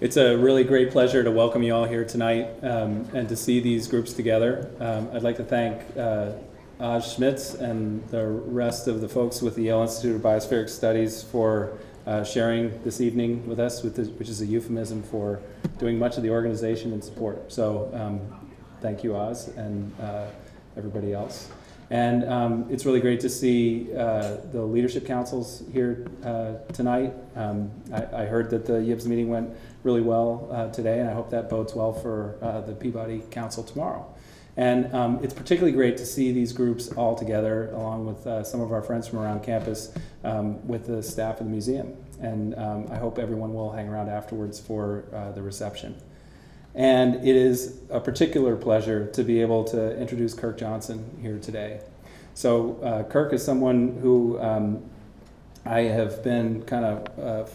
It's a really great pleasure to welcome you all here tonight um, and to see these groups together. Um, I'd like to thank uh, Oz Schmitz and the rest of the folks with the Yale Institute of Biospheric Studies for uh, sharing this evening with us, with this, which is a euphemism for doing much of the organization and support. So um, thank you, Oz, and uh, everybody else. And um, it's really great to see uh, the leadership councils here uh, tonight. Um, I, I, heard that the YIBS meeting went really well uh, today, and I hope that bodes well for uh, the Peabody Council tomorrow. And um, it's particularly great to see these groups all together, along with uh, some of our friends from around campus, um, with the staff of the museum. And um, I hope everyone will hang around afterwards for uh, the reception. And it is a particular pleasure to be able to introduce Kirk Johnson here today. So, uh, Kirk is someone who um, I have been kind of uh,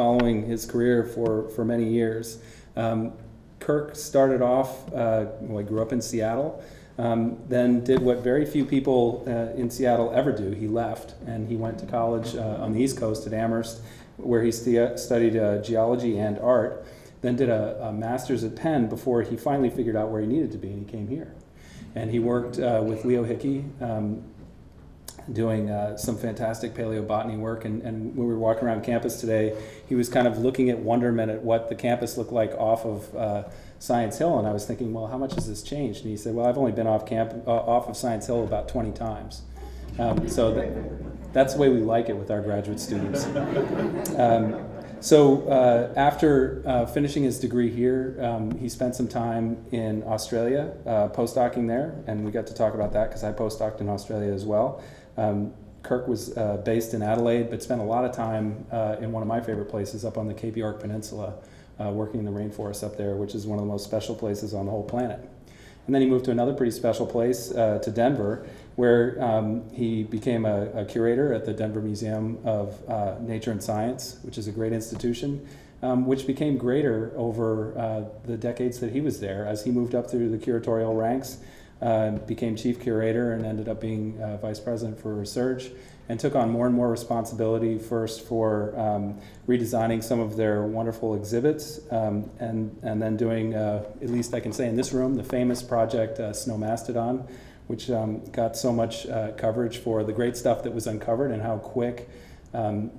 following his career for, for many years. Um, Kirk started off, uh, well, he grew up in Seattle, um, then did what very few people uh, in Seattle ever do. He left and he went to college uh, on the East Coast at Amherst, where he stu- studied uh, geology and art then did a, a, master's at Penn before he finally figured out where he needed to be, and he came here. And he worked uh, with Leo Hickey, um, doing uh, some fantastic paleobotany work. And, and, when we were walking around campus today, he was kind of looking at wonderment at what the campus looked like off of uh, Science Hill. And I was thinking, well, how much has this changed? And he said, well, I've only been off camp uh, off of Science Hill about 20 times. Um, so that, that's the way we like it with our graduate students. Um, so uh, after uh, finishing his degree here, um, he spent some time in Australia, uh, postdocing there, and we got to talk about that because I postdoced in Australia as well. Um, Kirk was uh, based in Adelaide, but spent a lot of time uh, in one of my favorite places up on the Cape York Peninsula, uh, working in the rainforest up there, which is one of the most special places on the whole planet. And then he moved to another pretty special place, to Denver, where um, he became a, a, curator at the Denver Museum of uh, Nature and Science, which is a great institution, um, which became greater over uh, the decades that he was there as he moved up through the curatorial ranks, uh, became chief curator, and ended up being uh, vice president for research. And took on more and more responsibility first for um, redesigning some of their wonderful exhibits, um, and, and then doing, uh, at least I can say in this room, the famous project uh, Snow Mastodon, which um, got so much uh, coverage for the great stuff that was uncovered and how quick um,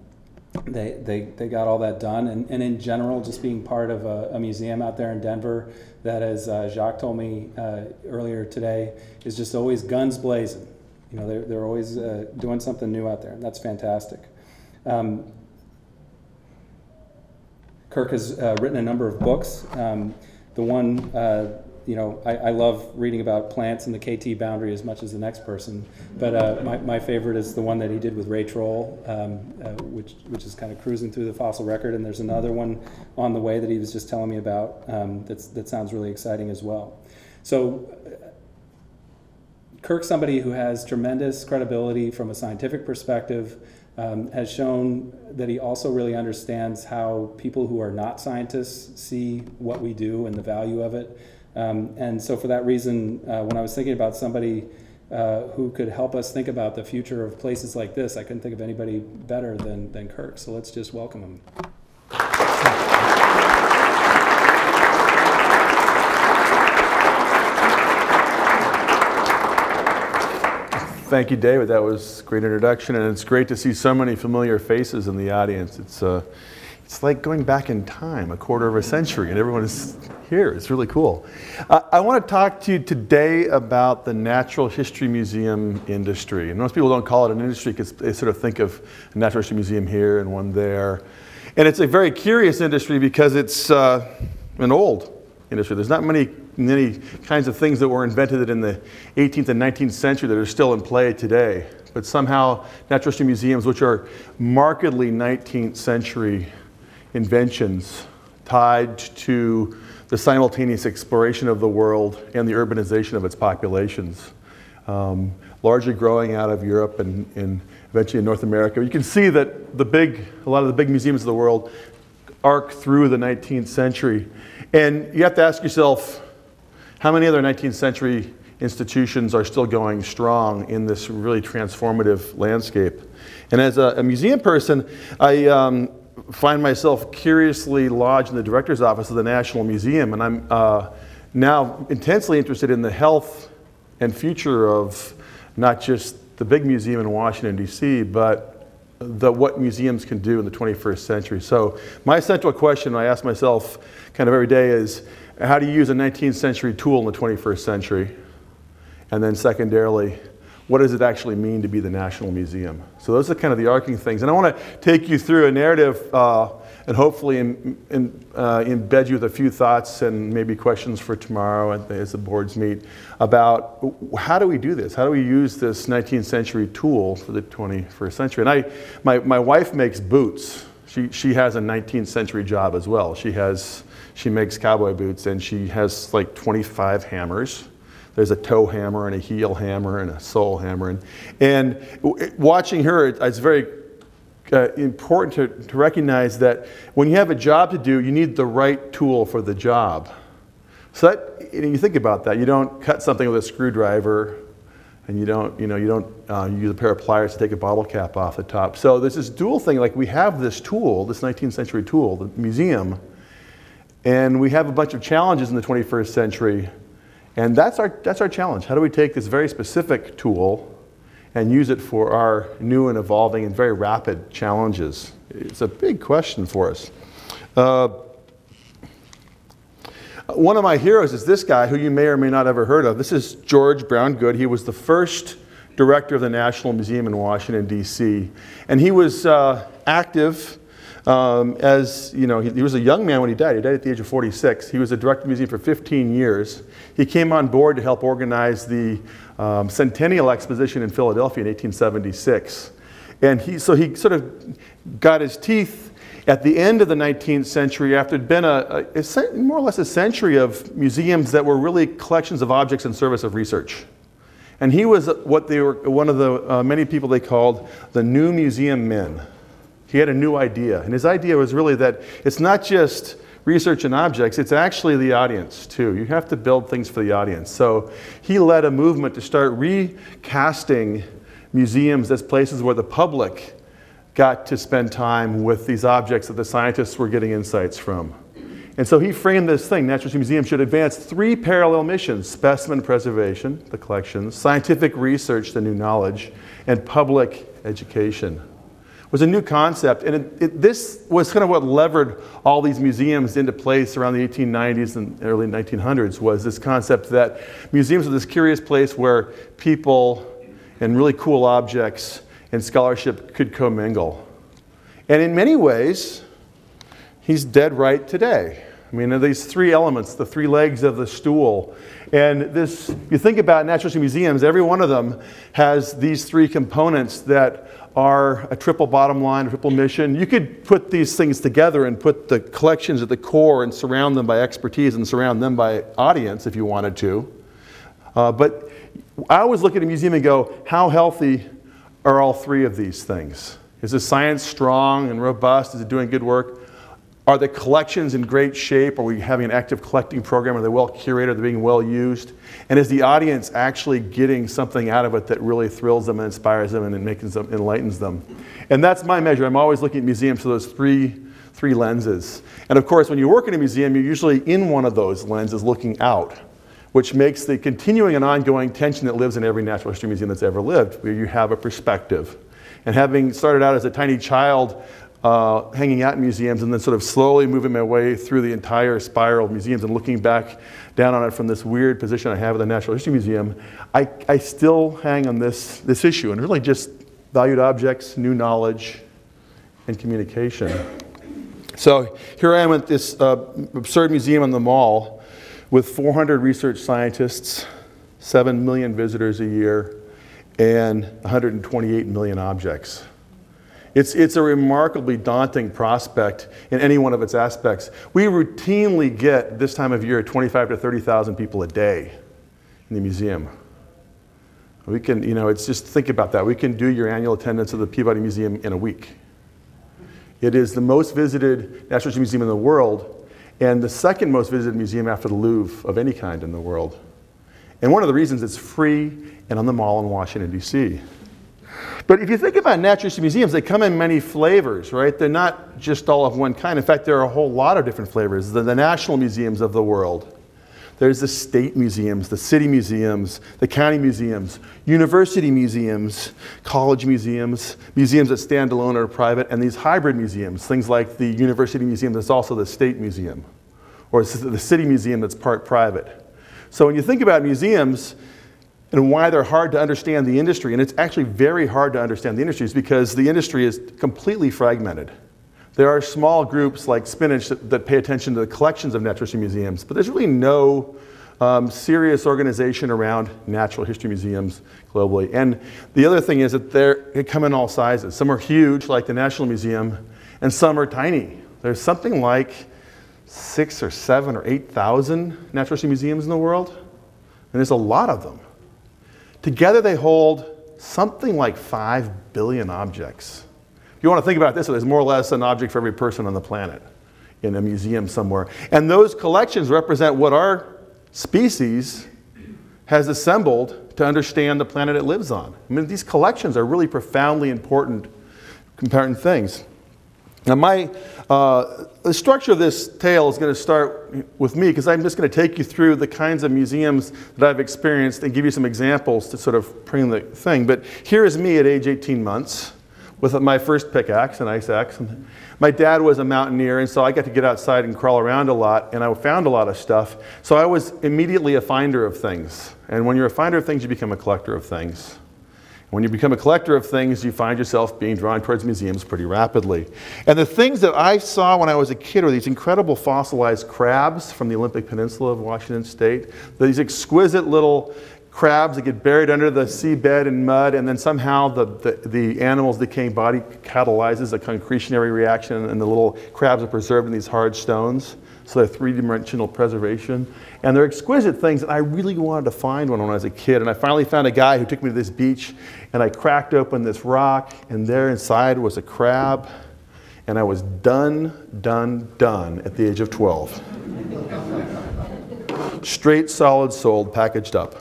they, they, they got all that done. And, and in general, just being part of a, a museum out there in Denver that, as uh, Jacques told me uh, earlier today, is just always guns blazing. You know, they're, they're always uh, doing something new out there, and that's fantastic. Um, Kirk has uh, written a number of books. Um, the one uh, you know, I, I, love reading about plants and the KT boundary as much as the next person. But uh, my, my favorite is the one that he did with Ray Troll, um, uh, which, which is kind of cruising through the fossil record. And there's another one on the way that he was just telling me about um, that's, that sounds really exciting as well. So uh, Kirk's somebody who has tremendous credibility from a scientific perspective, um, has shown that he also really understands how people who are not scientists see what we do and the value of it. Um, and so, for that reason, uh, when I was thinking about somebody uh, who could help us think about the future of places like this, I couldn't think of anybody better than, than Kirk. So, let's just welcome him. Thank you, David. That was a great introduction, and it's great to see so many familiar faces in the audience. It's uh, it's like going back in time, a quarter of a century, and everyone is here. It's really cool. Uh, I want to talk to you today about the Natural History Museum industry. And most people don't call it an industry because they sort of think of a Natural History Museum here and one there. And it's a very curious industry because it's uh, an old industry. There's not many, many kinds of things that were invented in the 18th and 19th century that are still in play today. But somehow, natural history museums, which are markedly 19th century inventions tied to the simultaneous exploration of the world and the urbanization of its populations, um, largely growing out of Europe and, and eventually in North America. You can see that the big, a lot of the big museums of the world arc through the 19th century. And you have to ask yourself, how many other 19th century institutions are still going strong in this really transformative landscape? And as a, a museum person, I, um, find myself curiously lodged in the director's office of the National Museum, and I'm uh, now intensely interested in the health and future of not just the big museum in Washington, D.C., but the, what museums can do in the 21st century. So, my central question I ask myself kind of every day is how do you use a 19th century tool in the 21st century? And then, secondarily, what does it actually mean to be the National Museum? So those are kind of the arcing things. And I want to take you through a narrative uh, and hopefully in, in, uh, embed you with a few thoughts and maybe questions for tomorrow as the boards meet about how do we do this? How do we use this 19th century tool for the 21st century? And I, my, my wife makes boots. She, she has a 19th century job as well. She has, she makes cowboy boots and she has like 25 hammers there's a toe hammer and a heel hammer and a sole hammer. And, and watching her, it's very uh, important to, to recognize that when you have a job to do, you need the right tool for the job. So that, you think about that. You don't cut something with a screwdriver and you don't, you know, you don't uh, use a pair of pliers to take a bottle cap off the top. So there's this dual thing, like we have this tool, this 19th century tool, the museum, and we have a bunch of challenges in the 21st century and that's our, that's our challenge. How do we take this very specific tool and use it for our new and evolving and very rapid challenges? It's a big question for us. Uh, one of my heroes is this guy who you may or may not ever heard of. This is George Brown Goode. He was the first director of the National Museum in Washington, D.C. And he was uh, active um, as, you know, he, he, was a young man when he died. He died at the age of 46. He was a director of the museum for 15 years. He came on board to help organize the um, Centennial Exposition in Philadelphia in 1876. And he, so he sort of got his teeth at the end of the 19th century after it had been a, a, a, more or less a century of museums that were really collections of objects in service of research. And he was what they were, one of the uh, many people they called the new museum men. He had a new idea. And his idea was really that it's not just research and objects, it's actually the audience too. You have to build things for the audience. So he led a movement to start recasting museums as places where the public got to spend time with these objects that the scientists were getting insights from. And so he framed this thing Natural History Museum should advance three parallel missions specimen preservation, the collections, scientific research, the new knowledge, and public education was a new concept. And it, it, this was kind of what levered all these museums into place around the 1890s and early 1900s was this concept that museums are this curious place where people and really cool objects and scholarship could commingle. And in many ways, he's dead right today. I mean, these three elements, the three legs of the stool. And this, you think about natural history museums, every one of them has these three components that are a triple bottom line, a triple mission. You could put these things together and put the collections at the core and surround them by expertise and surround them by audience if you wanted to. Uh, but I always look at a museum and go, how healthy are all three of these things? Is the science strong and robust? Is it doing good work? Are the collections in great shape? Are we having an active collecting program? Are they well curated? Are they being well used? And is the audience actually getting something out of it that really thrills them and inspires them and makes them, enlightens them? And that's my measure. I'm always looking at museums through those three, three lenses. And of course, when you work in a museum, you're usually in one of those lenses looking out, which makes the continuing and ongoing tension that lives in every natural history museum that's ever lived, where you have a perspective. And having started out as a tiny child uh, hanging out in museums and then sort of slowly moving my way through the entire spiral of museums and looking back down on it from this weird position I have at the Natural History Museum, I, I still hang on this, this issue and really just valued objects, new knowledge, and communication. So here I am at this uh, absurd museum on the mall with 400 research scientists, 7 million visitors a year, and 128 million objects. It's, it's a remarkably daunting prospect in any one of its aspects. We routinely get this time of year 25 to 30,000 people a day in the museum. We can, you know, it's just think about that. We can do your annual attendance of the Peabody Museum in a week. It is the most visited Natural History Museum in the world and the second most visited museum after the Louvre of any kind in the world. And one of the reasons it's free and on the mall in Washington, D.C. But if you think about natural history museums, they come in many flavors, right? They're not just all of one kind. In fact, there are a whole lot of different flavors. The, the national museums of the world. There's the state museums, the city museums, the county museums, university museums, college museums, museums that stand alone or private, and these hybrid museums, things like the university museum that's also the state museum, or the city museum that's part private. So when you think about museums, and why they're hard to understand the industry. And it's actually very hard to understand the industry is because the industry is completely fragmented. There are small groups like Spinach that, that pay attention to the collections of natural history museums, but there's really no um, serious organization around natural history museums globally. And the other thing is that they come in all sizes. Some are huge, like the National Museum, and some are tiny. There's something like six or seven or 8,000 natural history museums in the world, and there's a lot of them. Together they hold something like 5 billion objects. If you want to think about this, there's more or less an object for every person on the planet in a museum somewhere. And those collections represent what our species has assembled to understand the planet it lives on. I mean, these collections are really profoundly important, important things. Now, my, uh, the structure of this tale is going to start with me because I'm just going to take you through the kinds of museums that I've experienced and give you some examples to sort of bring the thing. But here is me at age 18 months with my first pickaxe, an ice axe. And My dad was a mountaineer, and so I got to get outside and crawl around a lot, and I found a lot of stuff. So I was immediately a finder of things. And when you're a finder of things, you become a collector of things. When you become a collector of things, you find yourself being drawn towards museums pretty rapidly. And the things that I saw when I was a kid were these incredible fossilized crabs from the Olympic Peninsula of Washington State, these exquisite little crabs that get buried under the seabed in mud, and then somehow the, the, the, animal's decaying body catalyzes a concretionary reaction, and the little crabs are preserved in these hard stones. So they're three-dimensional preservation. And they're exquisite things, and I really wanted to find one when I was a kid. And I finally found a guy who took me to this beach, and I cracked open this rock, and there inside was a crab. And I was done, done, done at the age of 12. Straight, solid, sold, packaged up.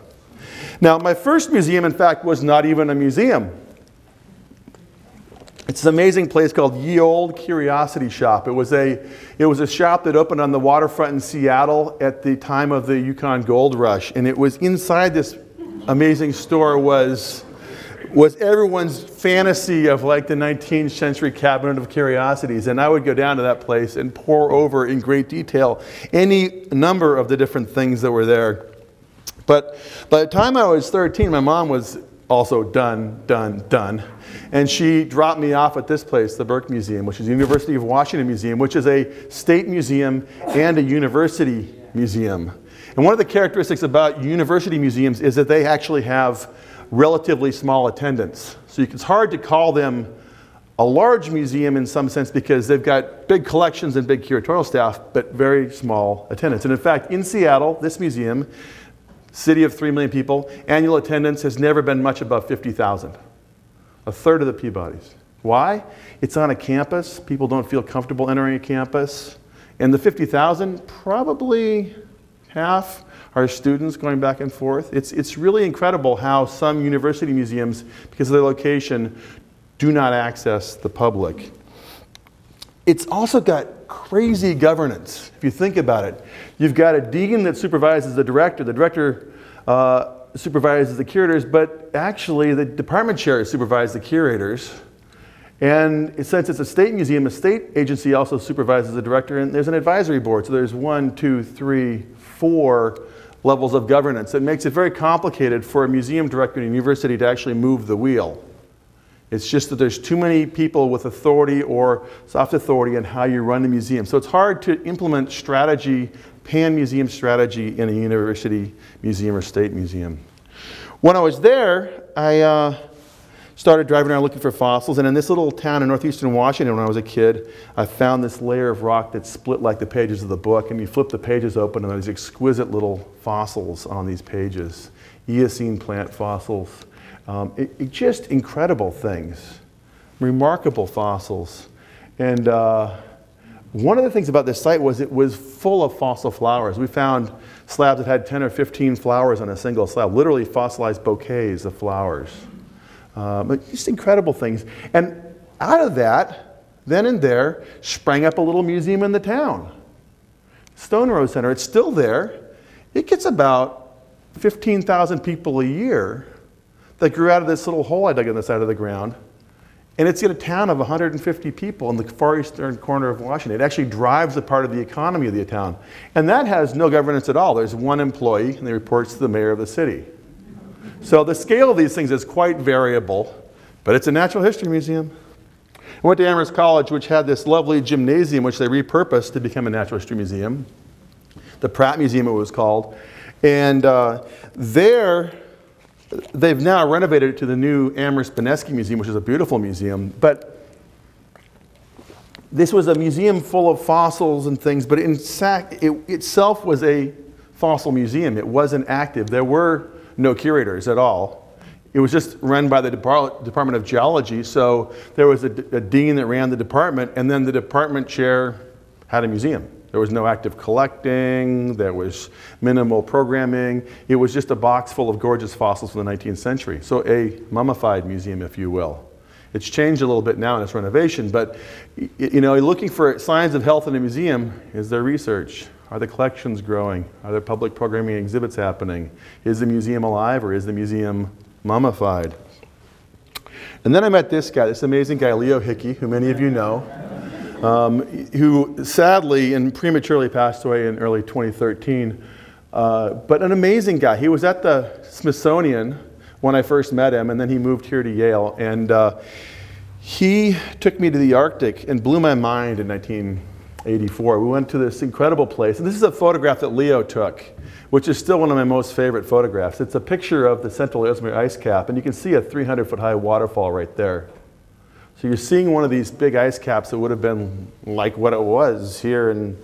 Now, my first museum, in fact, was not even a museum. It's an amazing place called Ye Olde Curiosity Shop. It was, a, it was a shop that opened on the waterfront in Seattle at the time of the Yukon Gold Rush. And it was inside this amazing store was, was everyone's fantasy of like the 19th century cabinet of curiosities. And I would go down to that place and pour over in great detail any number of the different things that were there. But by the time I was 13, my mom was also done, done, done. And she dropped me off at this place, the Burke Museum, which is the University of Washington Museum, which is a state museum and a university museum. And one of the characteristics about university museums is that they actually have relatively small attendance. So it's hard to call them a large museum in some sense because they've got big collections and big curatorial staff, but very small attendance. And in fact, in Seattle, this museum City of 3 million people, annual attendance has never been much above 50,000. A third of the Peabodys. Why? It's on a campus. People don't feel comfortable entering a campus. And the 50,000, probably half are students going back and forth. It's, it's really incredible how some university museums, because of their location, do not access the public. It's also got crazy governance, if you think about it. You've got a dean that supervises the director. The director uh, supervises the curators, but actually the department chairs supervise the curators. And since it's a state museum, a state agency also supervises the director, and there's an advisory board. So there's one, two, three, four levels of governance. It makes it very complicated for a museum director in a university to actually move the wheel. It's just that there's too many people with authority or soft authority in how you run the museum. So it's hard to implement strategy, pan museum strategy in a university museum or state museum. When I was there, I uh, started driving around looking for fossils. And in this little town in northeastern Washington, when I was a kid, I found this layer of rock that split like the pages of the book. And you flip the pages open, and there's exquisite little fossils on these pages Eocene plant fossils um, it, it just incredible things, remarkable fossils. And uh, one of the things about this site was it was full of fossil flowers. We found slabs that had 10 or 15 flowers on a single slab, literally fossilized bouquets of flowers. Uh, but just incredible things. And out of that, then and there, sprang up a little museum in the town. Stone Rose Center, it's still there. It gets about 15,000 people a year that grew out of this little hole I dug in the side of the ground. And it's in a town of 150 people in the far eastern corner of Washington. It actually drives a part of the economy of the town. And that has no governance at all. There's one employee, and he reports to the mayor of the city. So the scale of these things is quite variable, but it's a natural history museum. I went to Amherst College, which had this lovely gymnasium, which they repurposed to become a natural history museum. The Pratt Museum, it was called. And uh, there, they've now renovated it to the new Amherst Beneski Museum, which is a beautiful museum. But this was a museum full of fossils and things, but in fact, it itself was a fossil museum. It wasn't active. There were no curators at all. It was just run by the Depart Department of Geology, so there was a dean that ran the department, and then the department chair had a museum. There was no active collecting, there was minimal programming. It was just a box full of gorgeous fossils from the 19th century. So a mummified museum, if you will. It's changed a little bit now in its renovation, but you know, looking for signs of health in a museum, is there research? Are the collections growing? Are there public programming exhibits happening? Is the museum alive or is the museum mummified? And then I met this guy, this amazing guy, Leo Hickey, who many of you know um, who sadly and prematurely passed away in early 2013. Uh, but an amazing guy. He was at the Smithsonian when I first met him, and then he moved here to Yale. And uh, he took me to the Arctic and blew my mind in 1984. We went to this incredible place. And this is a photograph that Leo took, which is still one of my most favorite photographs. It's a picture of the Central Ellesmere ice cap, and you can see a 300 foot high waterfall right there. So you're seeing one of these big ice caps that would have been like what it was here in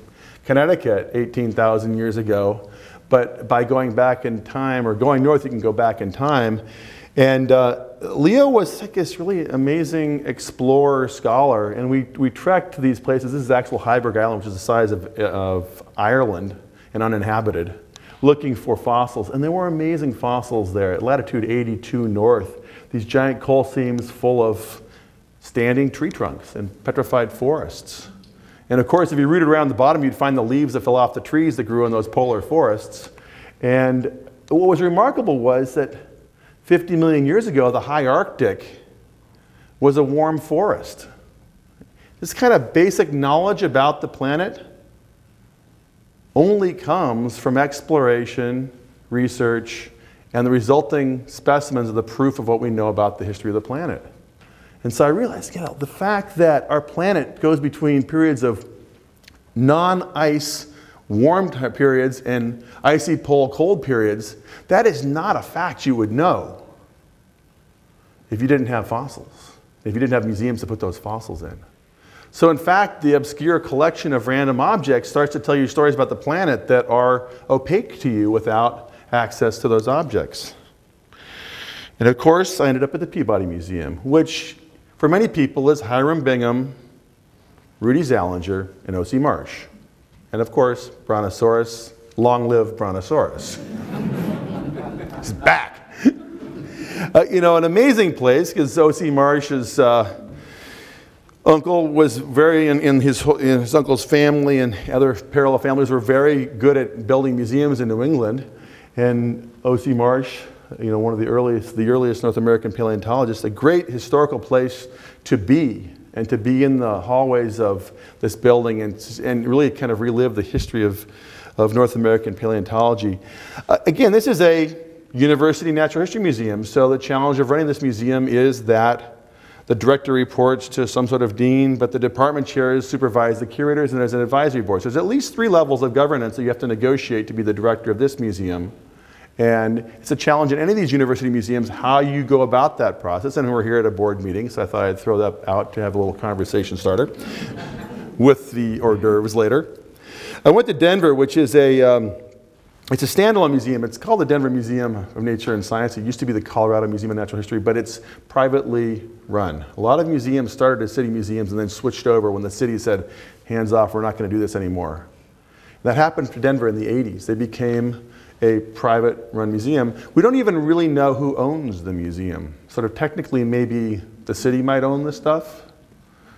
Connecticut 18,000 years ago. But by going back in time, or going north, you can go back in time. And uh, Leo was like this really amazing explorer, scholar, and we, we trekked to these places. This is Axel Heiberg Island, which is the size of, of Ireland and uninhabited, looking for fossils. And there were amazing fossils there at latitude 82 north, these giant coal seams full of standing tree trunks and petrified forests. And of course, if you rooted around the bottom, you'd find the leaves that fell off the trees that grew in those polar forests. And what was remarkable was that 50 million years ago, the high Arctic was a warm forest. This kind of basic knowledge about the planet only comes from exploration, research, and the resulting specimens are the proof of what we know about the history of the planet. And so I realized, you know, the fact that our planet goes between periods of non-ice warm periods and icy pole cold periods, that is not a fact you would know if you didn't have fossils, if you didn't have museums to put those fossils in. So in fact, the obscure collection of random objects starts to tell you stories about the planet that are opaque to you without access to those objects. And of course, I ended up at the Peabody Museum, which for many people is Hiram Bingham, Rudy Zallinger, and O.C. Marsh. And of course, Brontosaurus, long live Brontosaurus. He's back. Uh, you know, an amazing place because O.C. Marsh's uh, uncle was very, in, in, his, in his uncle's family and other parallel families were very good at building museums in New England. And O.C. Marsh you know, one of the earliest, the earliest North American paleontologists, a great historical place to be and to be in the hallways of this building and, and really kind of relive the history of, of North American paleontology. Uh, again, this is a university natural history museum, so the challenge of running this museum is that the director reports to some sort of dean, but the department chairs supervise the curators and there's an advisory board. So there's at least three levels of governance that you have to negotiate to be the director of this museum. And it's a challenge in any of these university museums how you go about that process. And we're here at a board meeting, so I thought I'd throw that out to have a little conversation starter with the hors d'oeuvres later. I went to Denver, which is a, um, it's a standalone museum. It's called the Denver Museum of Nature and Science. It used to be the Colorado Museum of Natural History, but it's privately run. A lot of museums started as city museums and then switched over when the city said, hands off, we're not going to do this anymore. That happened to Denver in the 80s. They became a private run museum. We don't even really know who owns the museum. Sort of technically, maybe the city might own this stuff.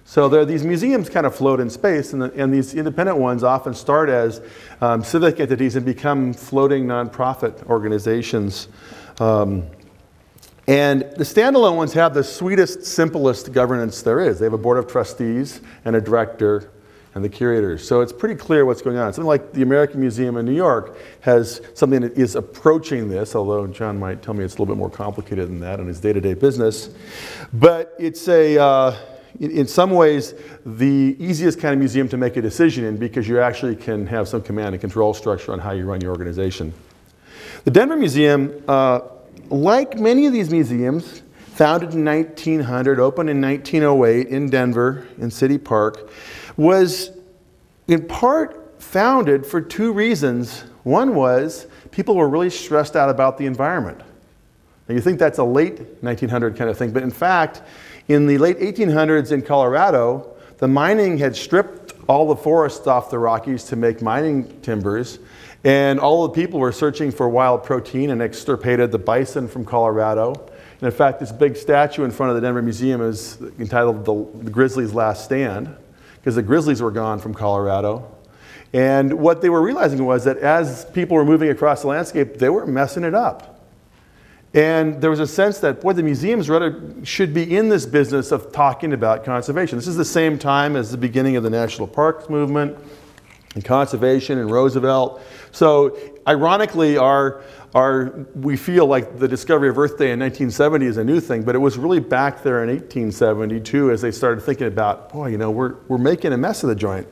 So there, these museums kind of float in space, and, the, and these independent ones often start as um, civic entities and become floating nonprofit organizations. Um, and the standalone ones have the sweetest, simplest governance there is. They have a board of trustees and a director and the curators. So it's pretty clear what's going on. Something like the American Museum in New York has something that is approaching this, although John might tell me it's a little bit more complicated than that in his day-to-day business. But it's a, uh, in some ways, the easiest kind of museum to make a decision in because you actually can have some command and control structure on how you run your organization. The Denver Museum, uh, like many of these museums, founded in 1900, opened in 1908 in Denver, in City Park, was in part founded for two reasons. One was people were really stressed out about the environment. Now, you think that's a late 1900 kind of thing, but in fact, in the late 1800s in Colorado, the mining had stripped all the forests off the Rockies to make mining timbers, and all the people were searching for wild protein and extirpated the bison from Colorado. And in fact, this big statue in front of the Denver Museum is entitled The, the Grizzly's Last Stand because the grizzlies were gone from Colorado. And what they were realizing was that as people were moving across the landscape, they were messing it up. And there was a sense that, boy, the museums rather should be in this business of talking about conservation. This is the same time as the beginning of the national parks movement and conservation and Roosevelt. So, ironically, our are, we feel like the discovery of Earth Day in 1970 is a new thing, but it was really back there in 1872 as they started thinking about, boy, you know, we're, we're making a mess of the joint.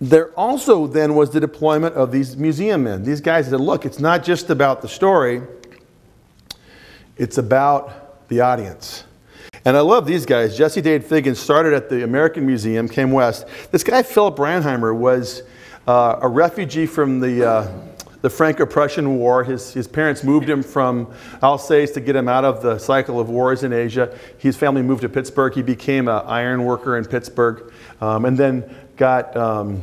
There also then was the deployment of these museum men. These guys said, look, it's not just about the story, it's about the audience. And I love these guys. Jesse Dade Figgins started at the American Museum, came west. This guy, Philip Reinheimer, was uh, a refugee from the uh, the Franco-Prussian War. His, his parents moved him from Alsace to get him out of the cycle of wars in Asia. His family moved to Pittsburgh. He became an iron worker in Pittsburgh um, and then got um,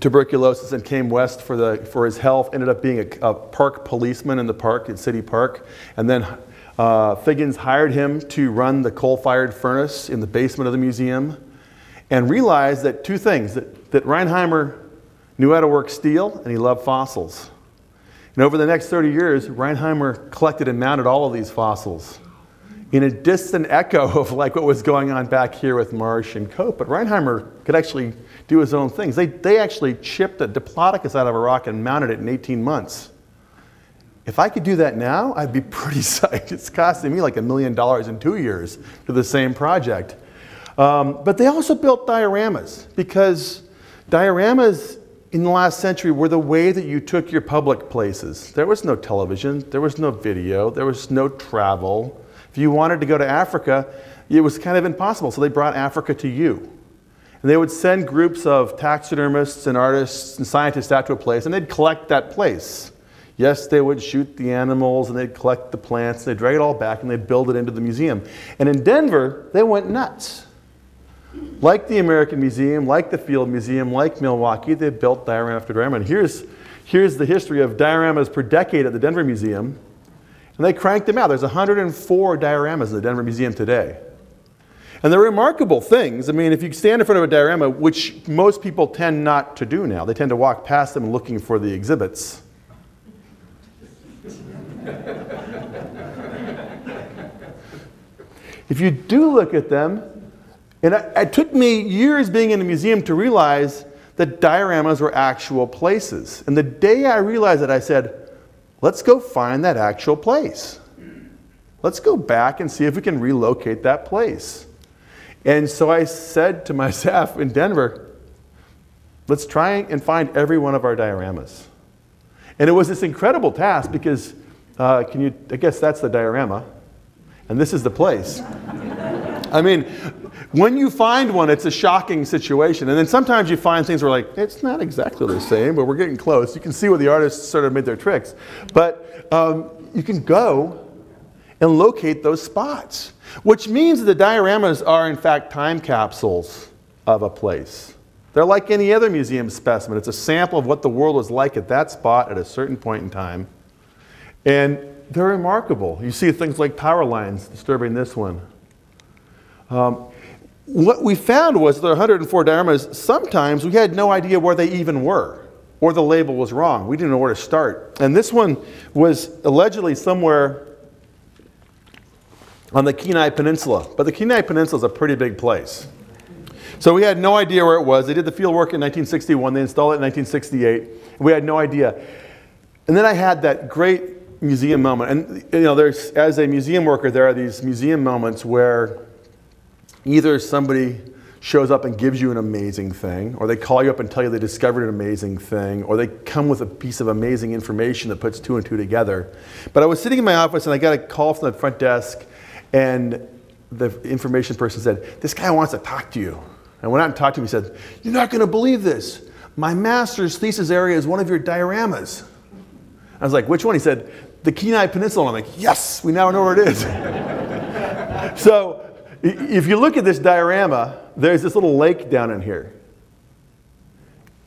tuberculosis and came west for, the, for his health. Ended up being a, a park policeman in the park at City Park. And then uh, Figgins hired him to run the coal-fired furnace in the basement of the museum and realized that two things, that, that Reinheimer knew how to work steel, and he loved fossils. And over the next 30 years, Reinheimer collected and mounted all of these fossils in a distant echo of like what was going on back here with Marsh and Cope. But Reinheimer could actually do his own things. They, they actually chipped a Diplodocus out of a rock and mounted it in 18 months. If I could do that now, I'd be pretty psyched. It's costing me like a million dollars in two years to the same project. Um, but they also built dioramas because dioramas in the last century were the way that you took your public places. There was no television, there was no video, there was no travel. If you wanted to go to Africa, it was kind of impossible, so they brought Africa to you. And they would send groups of taxidermists and artists and scientists out to a place, and they'd collect that place. Yes, they would shoot the animals and they'd collect the plants, and they'd drag it all back and they'd build it into the museum. And in Denver, they went nuts. Like the American Museum, like the Field Museum, like Milwaukee, they built diorama after diorama. And here's, here's the history of dioramas per decade at the Denver Museum. And they cranked them out. There's 104 dioramas at the Denver Museum today. And they're remarkable things. I mean, if you stand in front of a diorama, which most people tend not to do now, they tend to walk past them looking for the exhibits. if you do look at them, and it took me years being in a museum to realize that dioramas were actual places. And the day I realized it, I said, let's go find that actual place. Let's go back and see if we can relocate that place. And so I said to my staff in Denver, let's try and find every one of our dioramas. And it was this incredible task because, uh, can you, I guess that's the diorama, and this is the place. I mean, when you find one, it's a shocking situation. And then sometimes you find things where like, it's not exactly the same, but we're getting close. You can see where the artists sort of made their tricks. But um, you can go and locate those spots, which means that the dioramas are in fact time capsules of a place. They're like any other museum specimen. It's a sample of what the world was like at that spot at a certain point in time. And they're remarkable. You see things like power lines disturbing this one. Um, what we found was there are 104 dioramas, sometimes we had no idea where they even were, or the label was wrong. We didn't know where to start. And this one was allegedly somewhere on the Kenai Peninsula. But the Kenai Peninsula is a pretty big place. So we had no idea where it was. They did the field work in 1961, they installed it in 1968. We had no idea. And then I had that great museum moment. And you know, there's as a museum worker, there are these museum moments where either somebody shows up and gives you an amazing thing, or they call you up and tell you they discovered an amazing thing, or they come with a piece of amazing information that puts two and two together. But I was sitting in my office and I got a call from the front desk, and the information person said, This guy wants to talk to you. I went out and talked to him. He said, You're not going to believe this. My master's thesis area is one of your dioramas. I was like, Which one? He said, The Kenai Peninsula. I'm like, Yes, we now know where it is. so if you look at this diorama, there's this little lake down in here.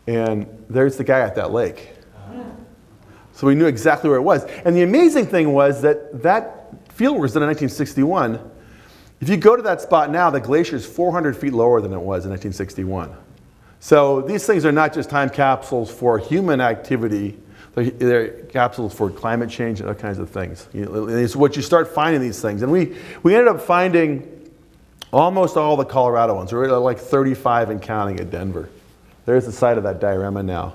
And there's the guy at that lake. Ah. So we knew exactly where it was. And the amazing thing was that that field was done in 1961. If you go to that spot now, the glacier is 400 feet lower than it was in 1961. So these things are not just time capsules for human activity, they're capsules for climate change and other kinds of things. It's what you start finding these things. And we, we ended up finding almost all the Colorado ones. We're like 35 and counting at Denver. There's the site of that diorama now.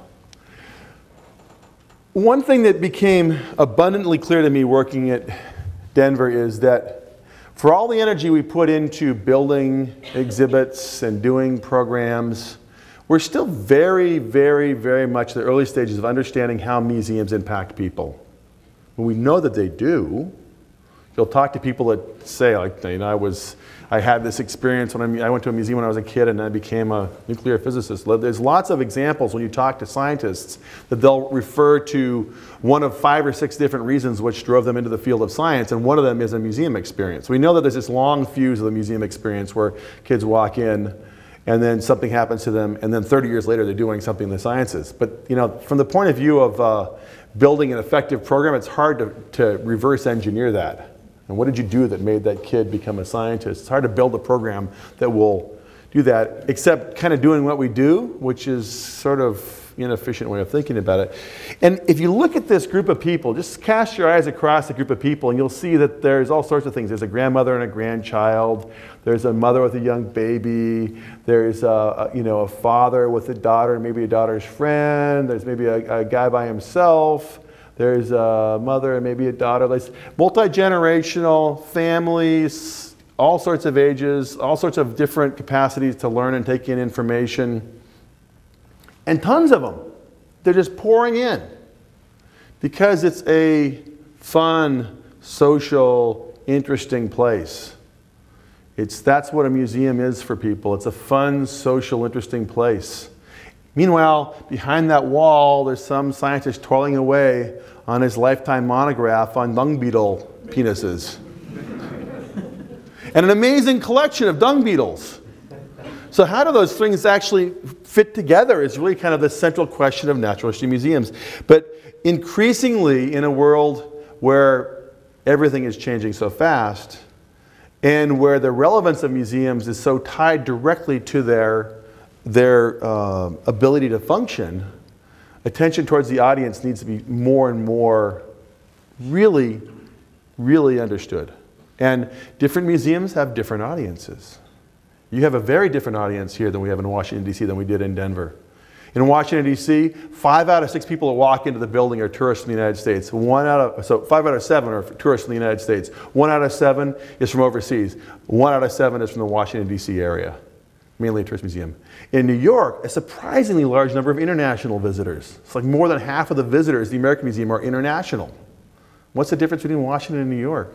One thing that became abundantly clear to me working at Denver is that for all the energy we put into building exhibits and doing programs, we're still very, very, very much the early stages of understanding how museums impact people. we know that they do. You'll talk to people that say, like, you know, I was I had this experience when I went to a museum when I was a kid and I became a nuclear physicist. There's lots of examples when you talk to scientists that they'll refer to one of five or six different reasons which drove them into the field of science, and one of them is a museum experience. We know that there's this long fuse of the museum experience where kids walk in and then something happens to them, and then 30 years later they're doing something in the sciences. But you know, from the point of view of uh, building an effective program, it's hard to, to reverse engineer that. And what did you do that made that kid become a scientist? It's hard to build a program that will do that, except kind of doing what we do, which is sort of an inefficient way of thinking about it. And if you look at this group of people, just cast your eyes across a group of people and you'll see that there's all sorts of things. There's a grandmother and a grandchild. There's a mother with a young baby. There's a, you know, a father with a daughter, maybe a daughter's friend. There's maybe a, a guy by himself. There's a mother and maybe a daughter. Multi-generational families, all sorts of ages, all sorts of different capacities to learn and take in information. And tons of them. They're just pouring in. Because it's a fun, social, interesting place. It's, that's what a museum is for people. It's a fun, social, interesting place. Meanwhile, behind that wall, there's some scientist toiling away on his lifetime monograph on dung beetle penises. and an amazing collection of dung beetles. So, how do those things actually fit together is really kind of the central question of natural history museums. But increasingly, in a world where everything is changing so fast, and where the relevance of museums is so tied directly to their their uh, ability to function, attention towards the audience needs to be more and more really, really understood. And different museums have different audiences. You have a very different audience here than we have in Washington, D.C., than we did in Denver. In Washington, D.C., five out of six people that walk into the building are tourists from the United States. One out of, so five out of seven are tourists from the United States. One out of seven is from overseas. One out of seven is from the Washington, D.C. area mainly a tourist museum. In New York, a surprisingly large number of international visitors. It's like more than half of the visitors the American Museum are international. What's the difference between Washington and New York?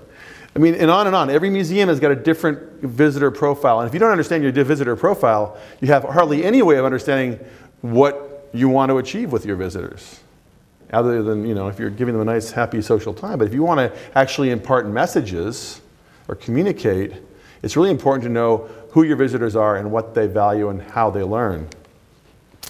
I mean, and on and on. Every museum has got a different visitor profile. And if you don't understand your visitor profile, you have hardly any way of understanding what you want to achieve with your visitors. Other than, you know, if you're giving them a nice, happy social time. But if you want to actually impart messages or communicate, it's really important to know who your visitors are and what they value and how they learn.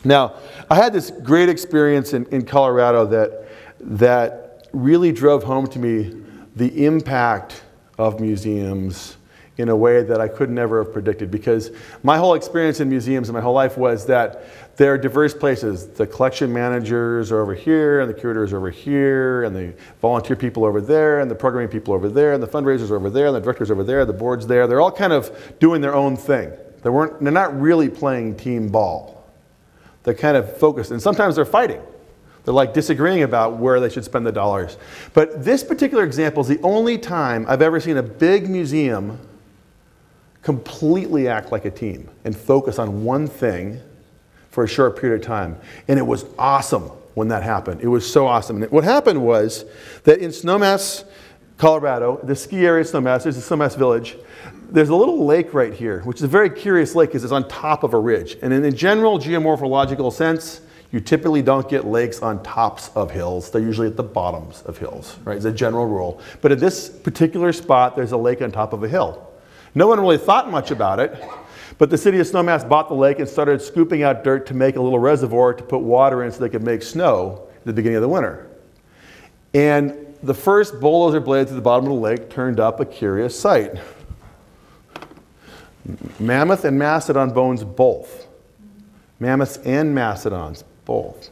Now, I had this great experience in, in Colorado that, that really drove home to me the impact of museums in a way that I could never have predicted because my whole experience in museums and my whole life was that they're diverse places. The collection managers are over here, and the curators are over here, and the volunteer people over there, and the programming people over there, and the fundraisers are over there, and the directors over there, the boards there. They're all kind of doing their own thing. They weren't, they're not really playing team ball. They're kind of focused, and sometimes they're fighting. They're like disagreeing about where they should spend the dollars. But this particular example is the only time I've ever seen a big museum completely act like a team and focus on one thing for a short period of time. And it was awesome when that happened. It was so awesome. And what happened was that in Snowmass, Colorado, the ski area Snowmass, there's a Snowmass village, there's a little lake right here, which is a very curious lake because it's on top of a ridge. And in a general geomorphological sense, you typically don't get lakes on tops of hills. They're usually at the bottoms of hills, right? It's a general rule. But at this particular spot, there's a lake on top of a hill. No one really thought much about it, but the city of Snowmass bought the lake and started scooping out dirt to make a little reservoir to put water in so they could make snow at the beginning of the winter. And the first bulldozer blade to the bottom of the lake turned up a curious sight. Mammoth and mastodon bones both. Mammoths and mastodons both.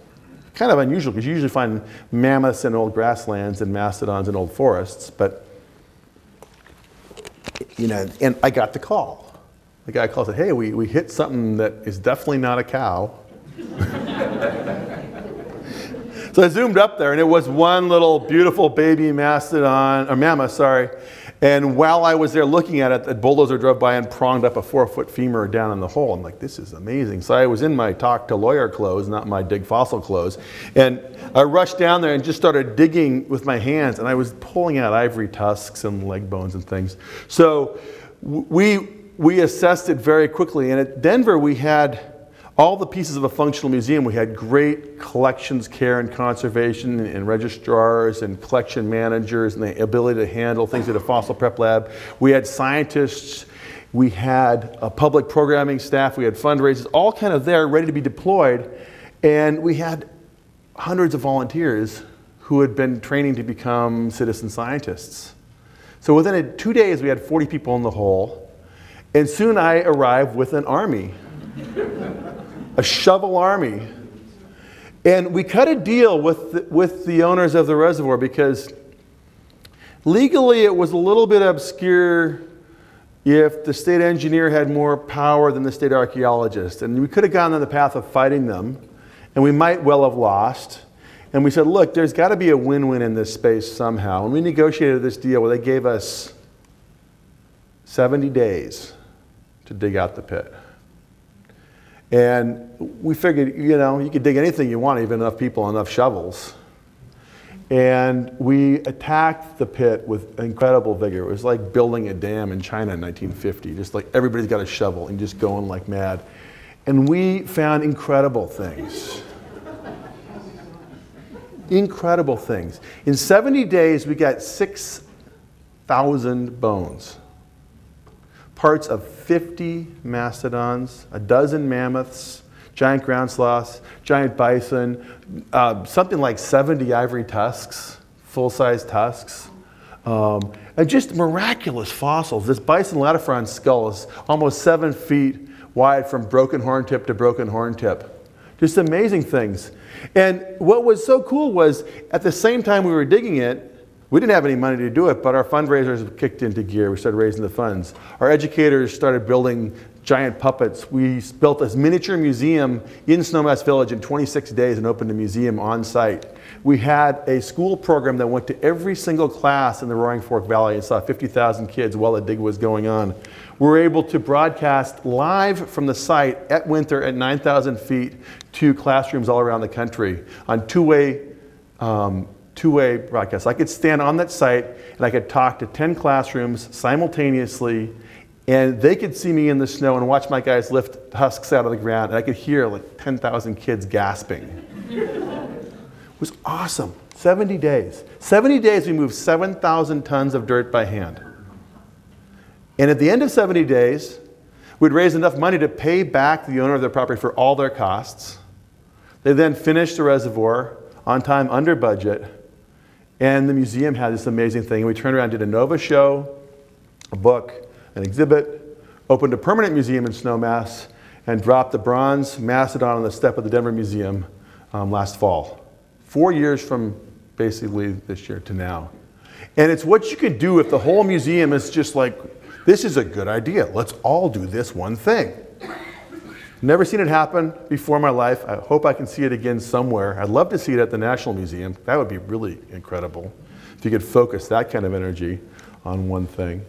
Kind of unusual because you usually find mammoths in old grasslands and mastodons in old forests, but you know, and I got the call. The guy and said, hey, we, we hit something that is definitely not a cow. so I zoomed up there, and it was one little beautiful baby mastodon, or mammoth, sorry. And while I was there looking at it, the bulldozer drove by and pronged up a four foot femur down in the hole. I'm like, this is amazing. So I was in my talk to lawyer clothes, not my dig fossil clothes. And I rushed down there and just started digging with my hands. And I was pulling out ivory tusks and leg bones and things. So we, we assessed it very quickly. And at Denver, we had all the pieces of a functional museum. We had great collections care and conservation and registrars and collection managers and the ability to handle things at a fossil prep lab. We had scientists. We had a public programming staff. We had fundraisers, all kind of there, ready to be deployed. And we had hundreds of volunteers who had been training to become citizen scientists. So within a, two days, we had 40 people in the hole. And soon I arrived with an army a shovel army. And we cut a deal with the, with the owners of the reservoir because legally it was a little bit obscure if the state engineer had more power than the state archaeologist. And we could have gone on the path of fighting them, and we might well have lost. And we said, look, there's got to be a win win in this space somehow. And we negotiated this deal where they gave us 70 days to dig out the pit. And we figured, you know, you could dig anything you want, even enough people, enough shovels. And we attacked the pit with incredible vigor. It was like building a dam in China in 1950, just like everybody's got a shovel and just going like mad. And we found incredible things. incredible things. In 70 days, we got 6,000 bones parts of 50 mastodons, a dozen mammoths, giant ground sloths, giant bison, uh, something like 70 ivory tusks, full-size tusks, um, and just miraculous fossils. This bison latifrons skull is almost seven feet wide from broken horn tip to broken horn tip. Just amazing things. And what was so cool was at the same time we were digging it, we didn't have any money to do it, but our fundraisers kicked into gear. We started raising the funds. Our educators started building giant puppets. We built a miniature museum in Snowmass Village in 26 days and opened a museum on site. We had a school program that went to every single class in the Roaring Fork Valley and saw 50,000 kids while the dig was going on. We were able to broadcast live from the site at winter at 9,000 feet to classrooms all around the country on two-way um, two-way broadcast. I could stand on that site and I could talk to 10 classrooms simultaneously and they could see me in the snow and watch my guys lift husks out of the ground and I could hear like 10,000 kids gasping. it was awesome. 70 days. 70 days we moved 7,000 tons of dirt by hand. And at the end of 70 days, we'd raised enough money to pay back the owner of the property for all their costs They then finished the reservoir on time, under budget, and the museum had this amazing thing. We turned around, did a Nova show, a book, an exhibit, opened a permanent museum in Snowmass, and dropped the bronze mastodon on the step of the Denver Museum um, last fall. Four years from basically this year to now. And it's what you could do if the whole museum is just like, this is a good idea. Let's all do this one thing. Never seen it happen before in my life. I hope I can see it again somewhere. I'd love to see it at the National Museum. That would be really incredible if you could focus that kind of energy on one thing.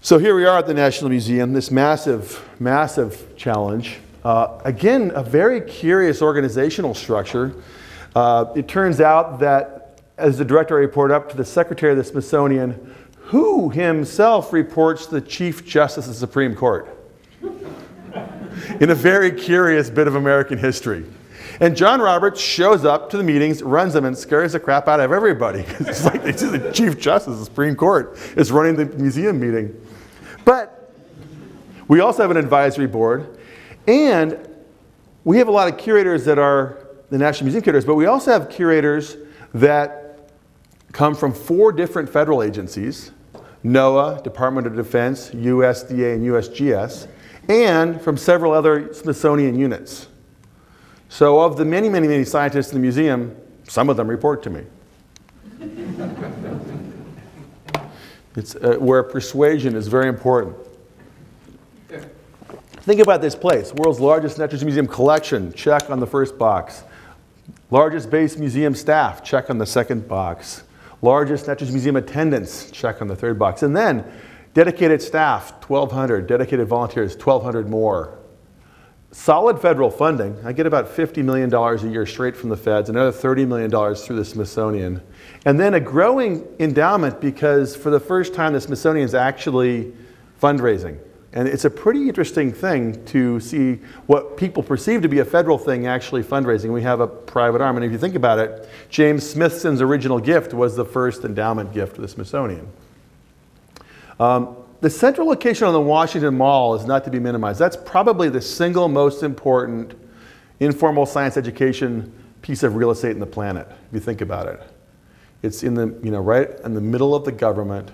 So here we are at the National Museum, this massive, massive challenge. Uh, again, a very curious organizational structure. Uh, it turns out that as the director reported up to the secretary of the Smithsonian, who himself reports the Chief Justice of the Supreme Court in a very curious bit of American history. And John Roberts shows up to the meetings, runs them, and scares the crap out of everybody. it's like the Chief Justice of the Supreme Court is running the museum meeting. But we also have an advisory board, and we have a lot of curators that are the National Museum curators, but we also have curators that come from four different federal agencies NOAA, Department of Defense, USDA, and USGS and from several other Smithsonian units. So of the many, many, many scientists in the museum, some of them report to me. it's uh, where persuasion is very important. Think about this place, world's largest natural museum collection, check on the first box. Largest base museum staff, check on the second box. Largest natural museum attendance, check on the third box. And then Dedicated staff, 1,200. Dedicated volunteers, 1,200 more. Solid federal funding. I get about $50 million a year straight from the feds, another $30 million through the Smithsonian. And then a growing endowment because for the first time the Smithsonian is actually fundraising. And it's a pretty interesting thing to see what people perceive to be a federal thing actually fundraising. We have a private arm. And if you think about it, James Smithson's original gift was the first endowment gift to the Smithsonian. Um, the central location on the Washington Mall is not to be minimized. That's probably the single most important informal science education piece of real estate in the planet, if you think about it. It's in the, you know, right in the middle of the government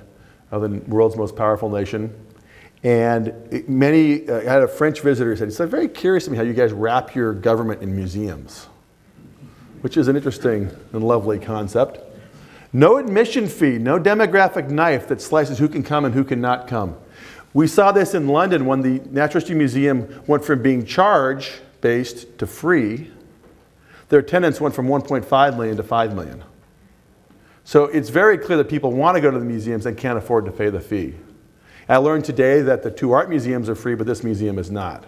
of the world's most powerful nation. And it, many, uh, I had a French visitor said, it's very curious to me how you guys wrap your government in museums, which is an interesting and lovely concept. No admission fee, no demographic knife that slices who can come and who cannot come. We saw this in London when the Natural History Museum went from being charge based to free. Their attendance went from 1.5 million to 5 million. So it's very clear that people want to go to the museums and can't afford to pay the fee. I learned today that the two art museums are free, but this museum is not.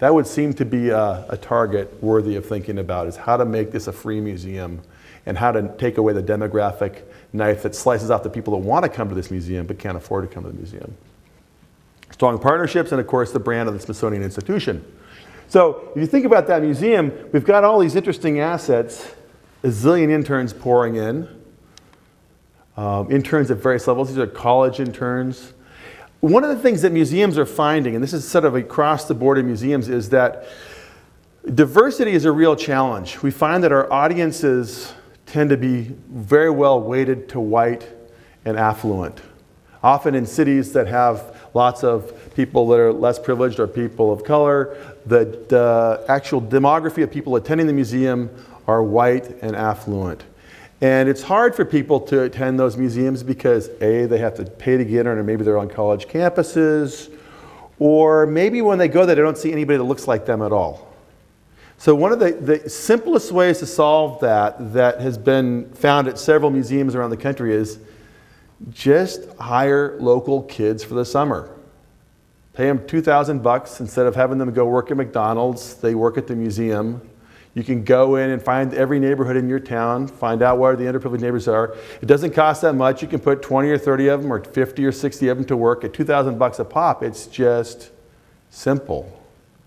That would seem to be a, a target worthy of thinking about, is how to make this a free museum and how to take away the demographic knife that slices off the people that want to come to this museum but can't afford to come to the museum. Strong partnerships, and of course, the brand of the Smithsonian Institution. So, if you think about that museum, we've got all these interesting assets, a zillion interns pouring in, um, interns at various levels. These are college interns. One of the things that museums are finding, and this is sort of across the board in museums, is that diversity is a real challenge. We find that our audiences tend to be very well weighted to white and affluent. Often in cities that have lots of people that are less privileged or people of color, the, the actual demography of people attending the museum are white and affluent. And it's hard for people to attend those museums because A, they have to pay to get in, or maybe they're on college campuses, or maybe when they go there, they don't see anybody that looks like them at all. So one of the, the simplest ways to solve that that has been found at several museums around the country is just hire local kids for the summer. Pay them 2000 bucks instead of having them go work at McDonald's, they work at the museum. You can go in and find every neighborhood in your town, find out where the underprivileged neighbors are. It doesn't cost that much. You can put 20 or 30 of them or 50 or 60 of them to work at 2000 bucks a pop. It's just simple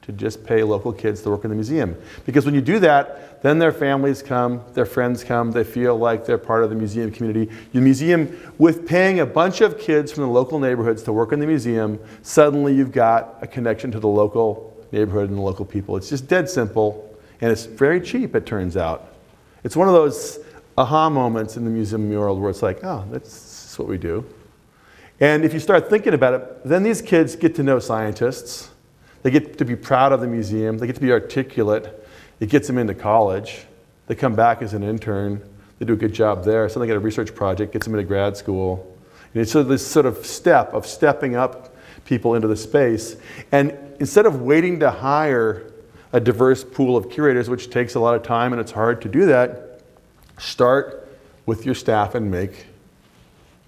to just pay local kids to work in the museum. Because when you do that, then their families come, their friends come, they feel like they're part of the museum community. The museum, with paying a bunch of kids from the local neighborhoods to work in the museum, suddenly you've got a connection to the local neighborhood and the local people. It's just dead simple. And it's very cheap, it turns out. It's one of those aha moments in the museum world where it's like, oh, that's what we do. And if you start thinking about it, then these kids get to know scientists. They get to be proud of the museum. They get to be articulate. It gets them into college. They come back as an intern. They do a good job there. So they get a research project, gets them into grad school. And it's so this sort of step of stepping up people into the space. And instead of waiting to hire a diverse pool of curators, which takes a lot of time and it's hard to do that, start with your staff and make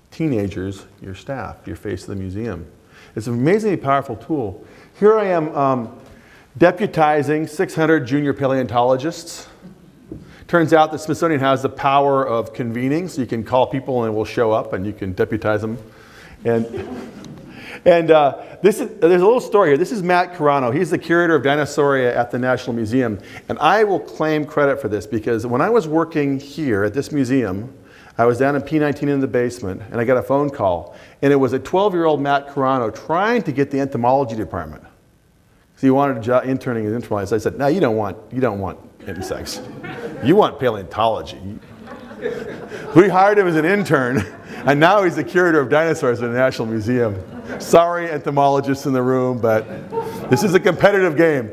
teenagers your staff, your face of the museum. It's an amazingly powerful tool. Here I am um, deputizing 600 junior paleontologists. Turns out the Smithsonian has the power of convening, so you can call people and they will show up and you can deputize them. And, and uh, this is, there's a little story here. This is Matt Carrano. He's the curator of Dinosauria at the National Museum. And I will claim credit for this because when I was working here at this museum, I was down in P19 in the basement and I got a phone call. And it was a 12 year old Matt Carrano trying to get the entomology department. So he wanted a job interning as entomologist. I said, no, you don't want, you don't want insects. You want paleontology. We hired him as an intern, and now he's the curator of dinosaurs at the National Museum. Sorry, entomologists in the room, but this is a competitive game.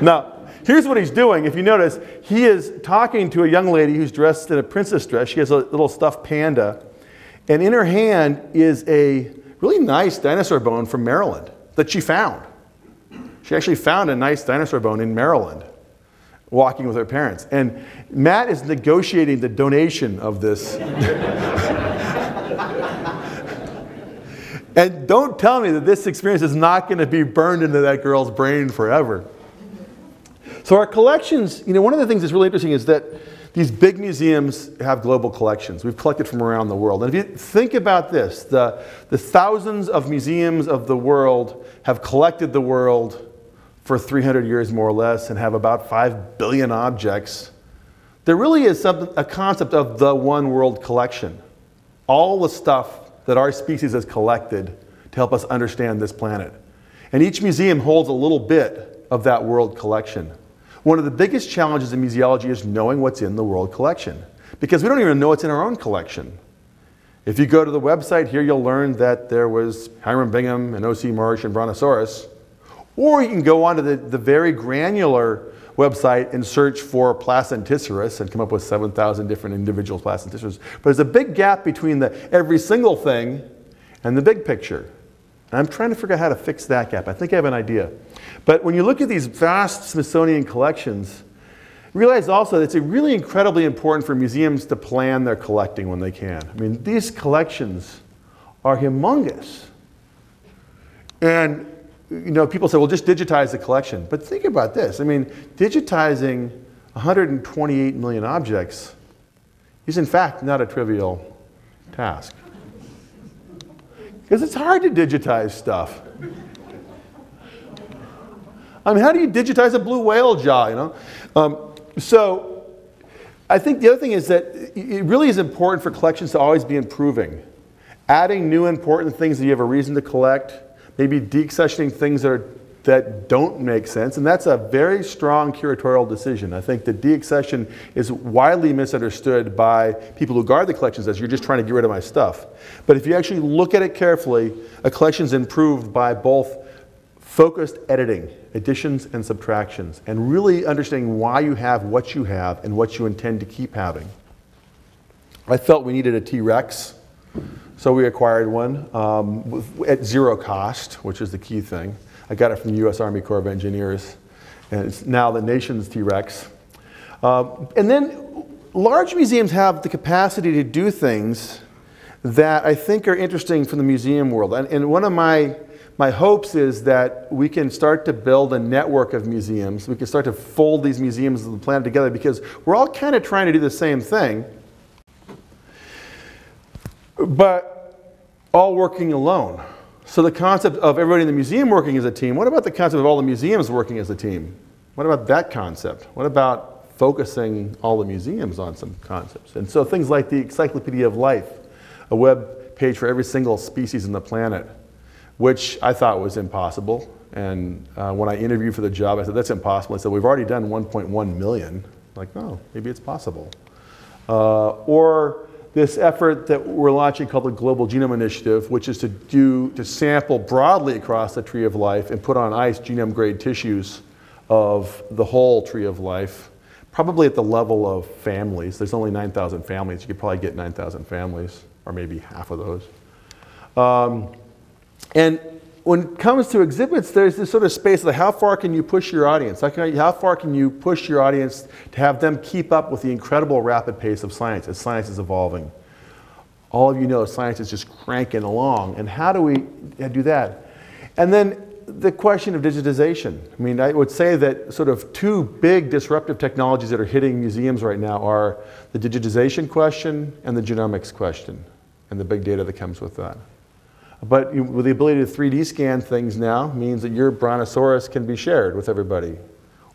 Now, here's what he's doing. If you notice, he is talking to a young lady who's dressed in a princess dress. She has a little stuffed panda, and in her hand is a really nice dinosaur bone from Maryland that she found. She actually found a nice dinosaur bone in Maryland walking with her parents. And Matt is negotiating the donation of this. and don't tell me that this experience is not going to be burned into that girl's brain forever. So our collections, you know, one of the things that's really interesting is that these big museums have global collections. We've collected from around the world. And if you think about this, the, the thousands of museums of the world have collected the world for 300 years more or less and have about 5 billion objects, there really is some, a concept of the one world collection. All the stuff that our species has collected to help us understand this planet. And each museum holds a little bit of that world collection. One of the biggest challenges in museology is knowing what's in the world collection because we don't even know what's in our own collection. If you go to the website here, you'll learn that there was Hiram Bingham and O.C. Marsh and Brontosaurus. Or you can go onto the, the very granular website and search for Placenticeras and come up with 7,000 different individual Placenticeras. But there's a big gap between the every single thing and the big picture. And I'm trying to figure out how to fix that gap. I think I have an idea. But when you look at these vast Smithsonian collections, realize also that it's really incredibly important for museums to plan their collecting when they can. I mean, these collections are humongous. And you know, people say, well, just digitize the collection. But think about this. I mean, digitizing 128 million objects is in fact not a trivial task. Because it's hard to digitize stuff. I mean, how do you digitize a blue whale jaw, you know? Um, so I think the other thing is that it really is important for collections to always be improving. Adding new important things that you have a reason to collect, maybe deaccessioning things that, are, that don't make sense. And that's a very strong curatorial decision. I think that deaccession is widely misunderstood by people who guard the collections as you're just trying to get rid of my stuff. But if you actually look at it carefully, a collection is improved by both focused editing, additions and subtractions, and really understanding why you have what you have and what you intend to keep having. I felt we needed a T-Rex. So we acquired one um, at zero cost, which is the key thing. I got it from the U.S. Army Corps of Engineers, and it's now the nation's T-Rex. Uh, and then large museums have the capacity to do things that I think are interesting from the museum world. And, and one of my, my hopes is that we can start to build a network of museums. We can start to fold these museums of the planet together because we're all kind of trying to do the same thing but all working alone. So the concept of everybody in the museum working as a team, what about the concept of all the museums working as a team? What about that concept? What about focusing all the museums on some concepts? And so things like the Encyclopedia of Life, a web page for every single species on the planet, which I thought was impossible. And uh, when I interviewed for the job, I said, that's impossible. I said, we've already done 1.1 million. Like, no, maybe it's possible. Uh, or this effort that we're launching called the Global Genome Initiative, which is to do to sample broadly across the tree of life and put on ice genome grade tissues of the whole tree of life, probably at the level of families. There's only 9,000 families. You could probably get 9,000 families, or maybe half of those. Um, and when it comes to exhibits, there's this sort of space like how far can you push your audience? How, can, how far can you push your audience to have them keep up with the incredible rapid pace of science as science is evolving? All of you know science is just cranking along. And how do we uh, do that? And then the question of digitization. I mean, I would say that sort of two big disruptive technologies that are hitting museums right now are the digitization question and the genomics question and the big data that comes with that. But with the ability to 3D scan things now means that your brontosaurus can be shared with everybody.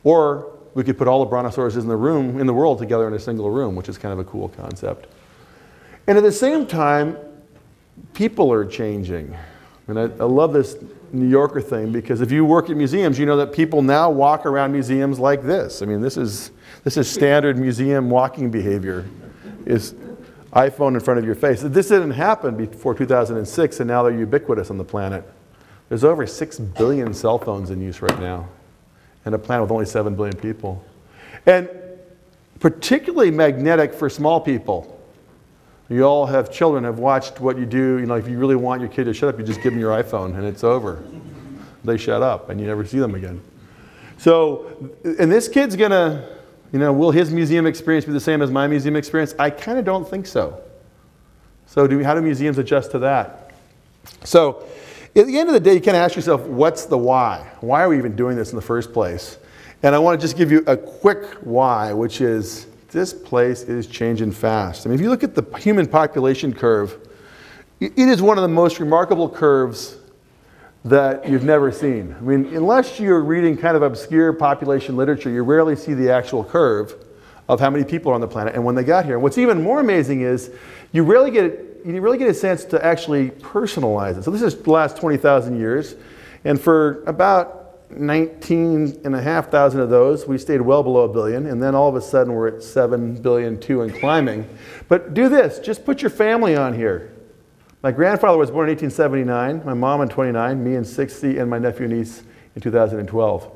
Or we could put all the brontosauruses in the room, in the world together in a single room, which is kind of a cool concept. And at the same time, people are changing. And I, I love this New Yorker thing because if you work at museums, you know that people now walk around museums like this. I mean, this is, this is standard museum walking behavior. Is iPhone in front of your face. This didn't happen before 2006, and now they're ubiquitous on the planet. There's over 6 billion cell phones in use right now, and a planet with only 7 billion people. And particularly magnetic for small people. You all have children, have watched what you do. You know, if you really want your kid to shut up, you just give them your iPhone, and it's over. They shut up, and you never see them again. So, and this kid's gonna you know, will his museum experience be the same as my museum experience? I kind of don't think so. So do, how do museums adjust to that? So at the end of the day, you kind of ask yourself, what's the why? Why are we even doing this in the first place? And I want to just give you a quick why, which is this place is changing fast. I mean, if you look at the human population curve, it is one of the most remarkable curves that you've never seen. I mean, unless you're reading kind of obscure population literature, you rarely see the actual curve of how many people are on the planet and when they got here. And what's even more amazing is you rarely get you really get a sense to actually personalize it. So this is the last 20,000 years, and for about 19 and a half thousand of those, we stayed well below a billion, and then all of a sudden we're at 7 billion two and climbing. But do this, just put your family on here. My grandfather was born in 1879, my mom in 29, me in 60, and my nephew and niece in 2012.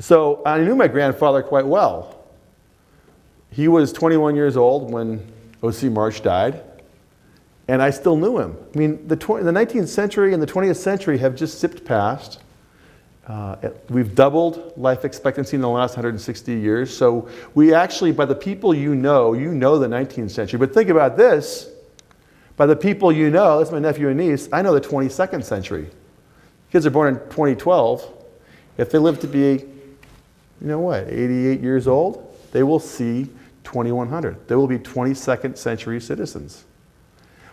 So I knew my grandfather quite well. He was 21 years old when O.C. Marsh died, and I still knew him. I mean, the, the 19th century and the 20th century have just zipped past. Uh, we've doubled life expectancy in the last 160 years. So we actually, by the people you know, you know the 19th century. But think about this by the people you know, that's my nephew and niece, I know the 22nd century. Kids are born in 2012. If they live to be, you know what, 88 years old, they will see 2100. They will be 22nd century citizens.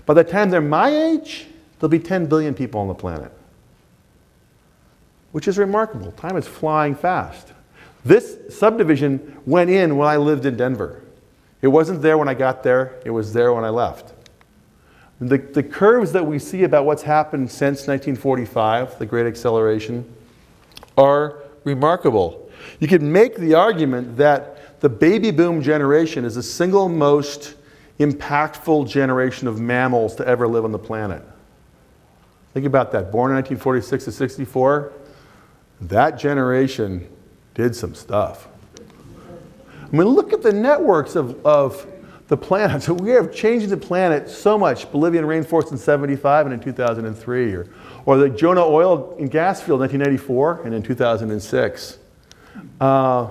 By the time they're my age, there'll be 10 billion people on the planet, which is remarkable. Time is flying fast. This subdivision went in when I lived in Denver. It wasn't there when I got there, it was there when I left. The, the curves that we see about what's happened since 1945, the Great Acceleration, are remarkable. You could make the argument that the baby boom generation is the single most impactful generation of mammals to ever live on the planet. Think about that. Born in 1946 to 64, that generation did some stuff. I mean, look at the networks of, of the planet. So we are changing the planet so much. Bolivian rainforest in 75 and in 2003, or, or the Jonah oil and gas field in 1994 and in 2006. Uh,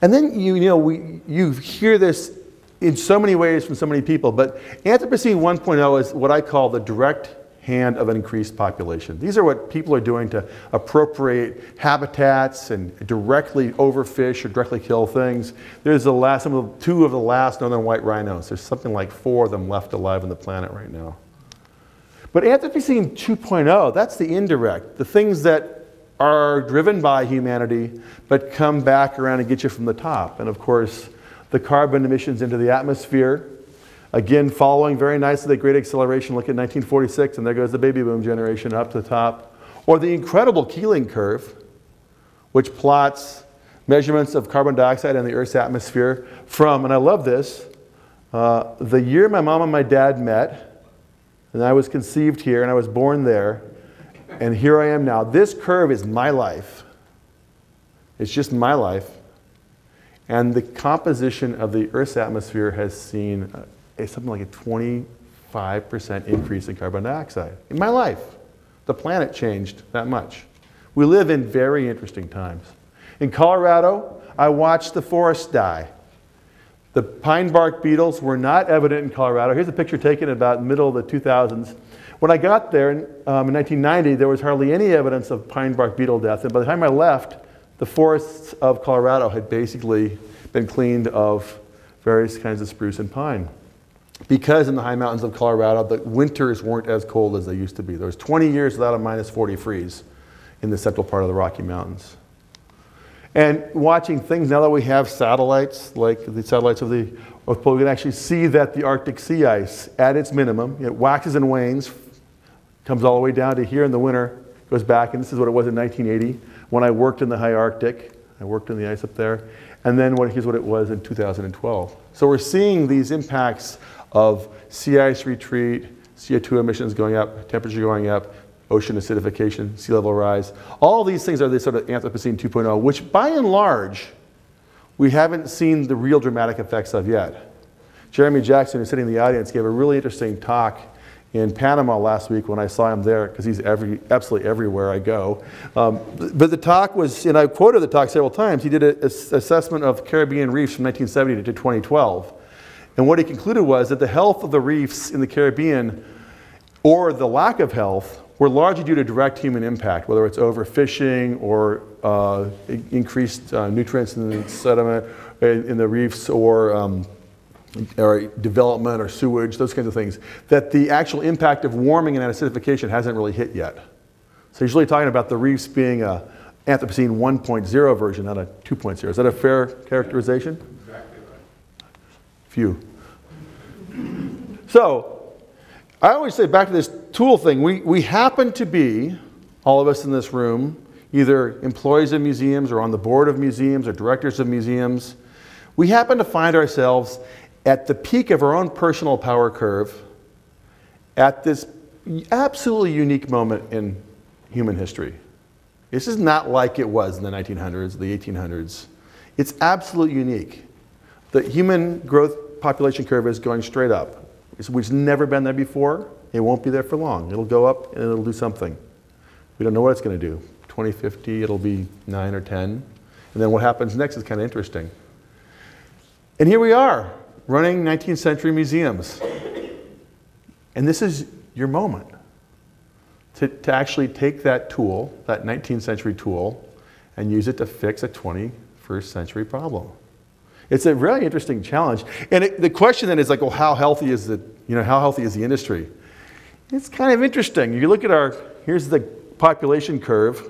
and then you, you know, we, you hear this in so many ways from so many people, but Anthropocene 1.0 is what I call the direct hand of an increased population. These are what people are doing to appropriate habitats and directly overfish or directly kill things. There's the last, some of two of the last northern white rhinos. There's something like four of them left alive on the planet right now. But Anthropocene 2.0, that's the indirect, the things that are driven by humanity but come back around and get you from the top. And of course, the carbon emissions into the atmosphere, Again, following very nicely the Great Acceleration, look at 1946, and there goes the baby boom generation up to the top. Or the incredible Keeling curve, which plots measurements of carbon dioxide in the Earth's atmosphere from, and I love this, uh, the year my mom and my dad met, and I was conceived here and I was born there, and here I am now. This curve is my life. It's just my life. And the composition of the Earth's atmosphere has seen something like a 25% increase in carbon dioxide in my life. The planet changed that much. We live in very interesting times. In Colorado, I watched the forest die. The pine bark beetles were not evident in Colorado. Here's a picture taken about middle of the 2000s. When I got there um, in 1990, there was hardly any evidence of pine bark beetle death. And by the time I left, the forests of Colorado had basically been cleaned of various kinds of spruce and pine. Because in the high mountains of Colorado, the winters weren't as cold as they used to be. There was 20 years without a minus 40 freeze in the central part of the Rocky Mountains. And watching things, now that we have satellites, like the satellites of the North Pole, we can actually see that the Arctic sea ice, at its minimum, it waxes and wanes, comes all the way down to here in the winter, goes back, and this is what it was in 1980 when I worked in the high Arctic. I worked in the ice up there. And then what, here's what it was in 2012. So we're seeing these impacts of sea ice retreat, CO2 emissions going up, temperature going up, ocean acidification, sea level rise. All these things are the sort of Anthropocene 2.0, which by and large, we haven't seen the real dramatic effects of yet. Jeremy Jackson, who's sitting in the audience, gave a really interesting talk in Panama last week when I saw him there, because he's every, absolutely everywhere I go. Um, but the talk was, and I quoted the talk several times, he did an assessment of Caribbean reefs from 1970 to 2012. And what he concluded was that the health of the reefs in the Caribbean, or the lack of health, were largely due to direct human impact, whether it's overfishing or uh, increased uh, nutrients in the sediment in the reefs or, um, or development or sewage, those kinds of things, that the actual impact of warming and acidification hasn't really hit yet. So he's really talking about the reefs being a Anthropocene 1.0 version, not a 2.0. Is that a fair characterization? Few. So I always say back to this tool thing, we, we happen to be, all of us in this room, either employees of museums or on the board of museums or directors of museums. We happen to find ourselves at the peak of our own personal power curve at this absolutely unique moment in human history. This is not like it was in the 1900s, the 1800s. It's absolutely unique. The human growth population curve is going straight up has never been there before. It won't be there for long. It'll go up and it'll do something. We don't know what it's going to do. 2050, it'll be 9 or 10. And then what happens next is kind of interesting. And here we are, running 19th century museums. And this is your moment to, to actually take that tool, that 19th century tool, and use it to fix a 21st century problem. It's a really interesting challenge. And it, the question then is like, well, how healthy is the, you know, how healthy is the industry? It's kind of interesting. You look at our, here's the population curve,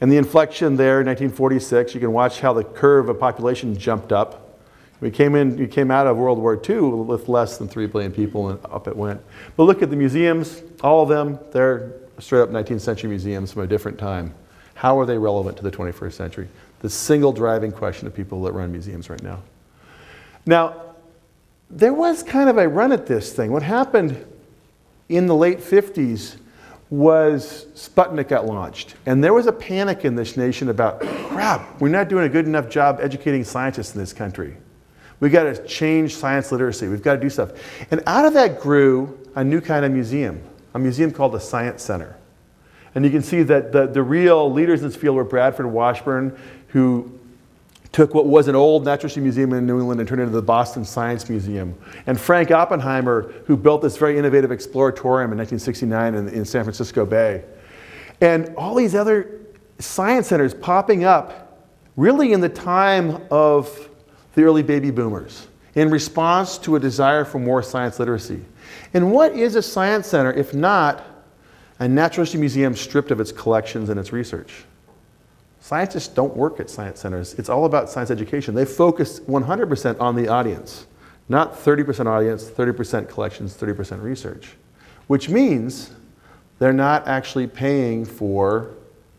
and the inflection there, in 1946, you can watch how the curve of population jumped up. We came in, we came out of World War II with less than 3 billion people, and up it went. But look at the museums, all of them, they're straight up 19th century museums from a different time. How are they relevant to the 21st century? The single driving question of people that run museums right now. Now, there was kind of a run at this thing. What happened in the late 50s was Sputnik got launched. And there was a panic in this nation about, crap, we're not doing a good enough job educating scientists in this country. We've got to change science literacy. We've got to do stuff. And out of that grew a new kind of museum, a museum called the Science Center. And you can see that the, the real leaders in this field were Bradford Washburn, who took what was an old natural history museum in New England and turned it into the Boston Science Museum. And Frank Oppenheimer, who built this very innovative exploratorium in 1969 in, in San Francisco Bay. And all these other science centers popping up really in the time of the early baby boomers in response to a desire for more science literacy. And what is a science center if not a natural history museum stripped of its collections and its research? Scientists don't work at science centers. It's all about science education. They focus 100% on the audience, not 30% audience, 30% collections, 30% research, which means they're not actually paying for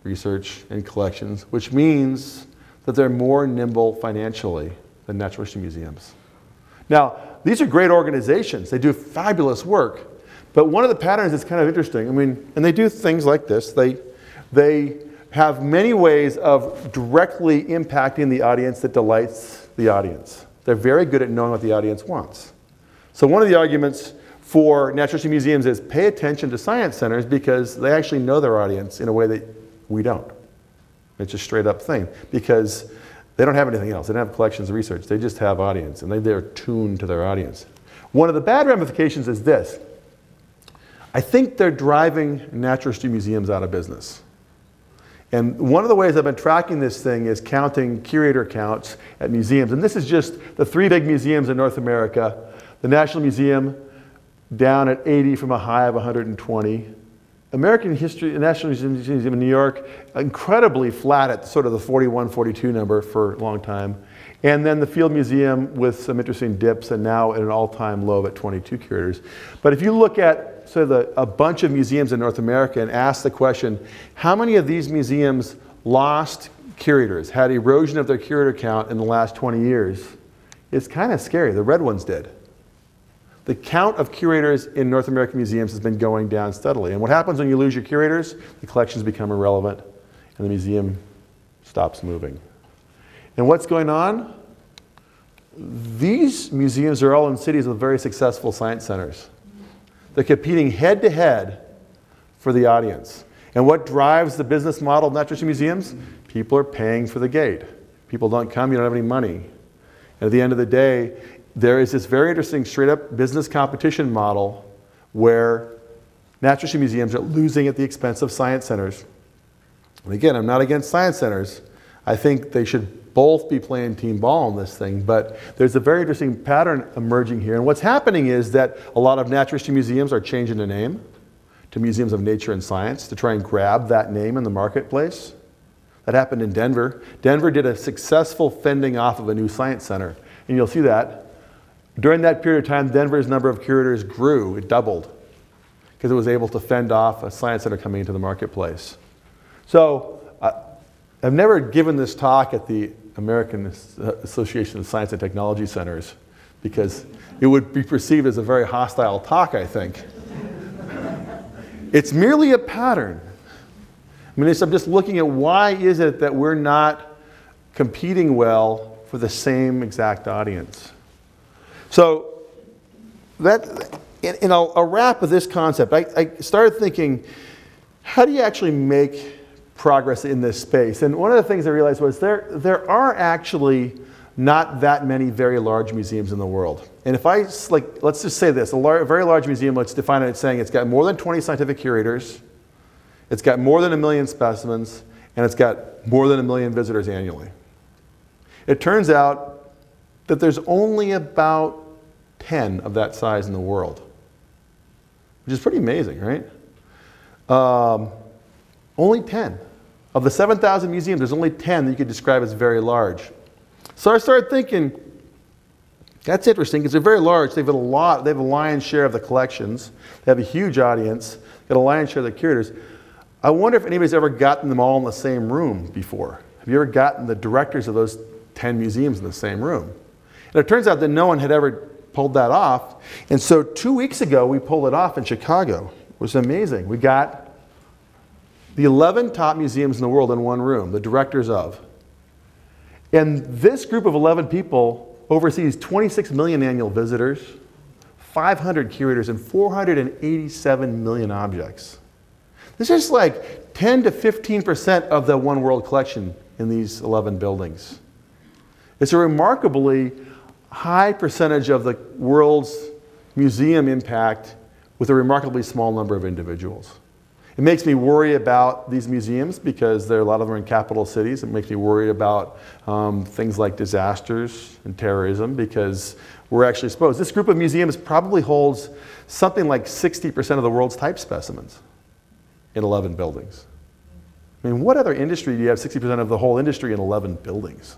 research and collections, which means that they're more nimble financially than natural history museums. Now, these are great organizations. They do fabulous work. But one of the patterns that's kind of interesting, I mean, and they do things like this. They, they have many ways of directly impacting the audience that delights the audience. They're very good at knowing what the audience wants. So one of the arguments for natural history museums is pay attention to science centers because they actually know their audience in a way that we don't. It's a straight up thing because they don't have anything else. They don't have collections research. They just have audience and they, they're tuned to their audience. One of the bad ramifications is this. I think they're driving natural history museums out of business. And one of the ways I've been tracking this thing is counting curator counts at museums. And this is just the three big museums in North America. The National Museum down at 80 from a high of 120. American History, National Museum in New York, incredibly flat at sort of the 41, 42 number for a long time. And then the Field Museum with some interesting dips and now at an all-time low at 22 curators. But if you look at so the, a bunch of museums in North America and asked the question, how many of these museums lost curators, had erosion of their curator count in the last 20 years? It's kind of scary. The red ones did. The count of curators in North American museums has been going down steadily. And what happens when you lose your curators? The collections become irrelevant and the museum stops moving. And what's going on? These museums are all in cities with very successful science centers. They're competing head to head for the audience. And what drives the business model of natural history museums? People are paying for the gate. People don't come, you don't have any money. And at the end of the day, there is this very interesting straight up business competition model where natural history museums are losing at the expense of science centers. And again, I'm not against science centers. I think they should both be playing team ball on this thing, but there's a very interesting pattern emerging here. And what's happening is that a lot of natural history museums are changing the name to Museums of Nature and Science to try and grab that name in the marketplace. That happened in Denver. Denver did a successful fending off of a new science center. And you'll see that during that period of time, Denver's number of curators grew, it doubled, because it was able to fend off a science center coming into the marketplace. So uh, I've never given this talk at the American Association of Science and Technology Centers because it would be perceived as a very hostile talk, I think. it's merely a pattern. I mean, I'm just looking at why is it that we're not competing well for the same exact audience. So that, in, in a, a wrap of this concept, I, I started thinking, how do you actually make progress in this space? And one of the things I realized was there, there are actually not that many very large museums in the world. And if I, like, let's just say this, a, lar- very large museum, let's define it as saying it's got more than 20 scientific curators, it's got more than a million specimens, and it's got more than a million visitors annually. It turns out that there's only about 10 of that size in the world, which is pretty amazing, right? Um, only 10. Of the 7,000 museums, there's only 10 that you could describe as very large. So I started thinking, that's interesting because they're very large. They have a lot, they have a lion's share of the collections. They have a huge audience, they got a lion's share of the curators. I wonder if anybody's ever gotten them all in the same room before. Have you ever gotten the directors of those 10 museums in the same room? And it turns out that no one had ever pulled that off. And so two weeks ago, we pulled it off in Chicago. It was amazing. We got the 11 top museums in the world in one room, the directors of. And this group of 11 people oversees 26 million annual visitors, 500 curators, and 487 million objects. This is like 10 to 15% of the One World collection in these 11 buildings. It's a remarkably high percentage of the world's museum impact with a remarkably small number of individuals. It makes me worry about these museums because there are a lot of them in capital cities. It makes me worry about um, things like disasters and terrorism because we're actually exposed. This group of museums probably holds something like 60% of the world's type specimens in 11 buildings. I mean, what other industry do you have 60% of the whole industry in 11 buildings?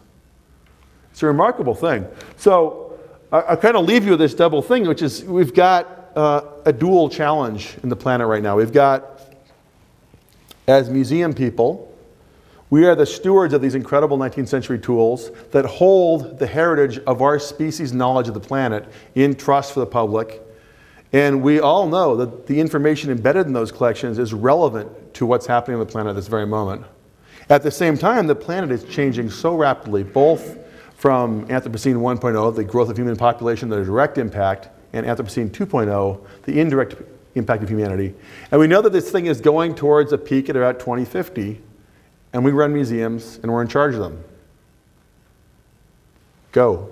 It's a remarkable thing. So I, I kind of leave you with this double thing, which is we've got uh, a dual challenge in the planet right now. We've got as museum people, we are the stewards of these incredible 19th century tools that hold the heritage of our species' knowledge of the planet in trust for the public. And we all know that the information embedded in those collections is relevant to what's happening on the planet at this very moment. At the same time, the planet is changing so rapidly, both from Anthropocene 1.0, the growth of human population, the direct impact, and Anthropocene 2.0, the indirect impact of humanity. And we know that this thing is going towards a peak at about 2050, and we run museums and we're in charge of them. Go.